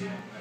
Yeah.